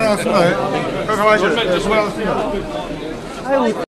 That's right. Congratulations. Well,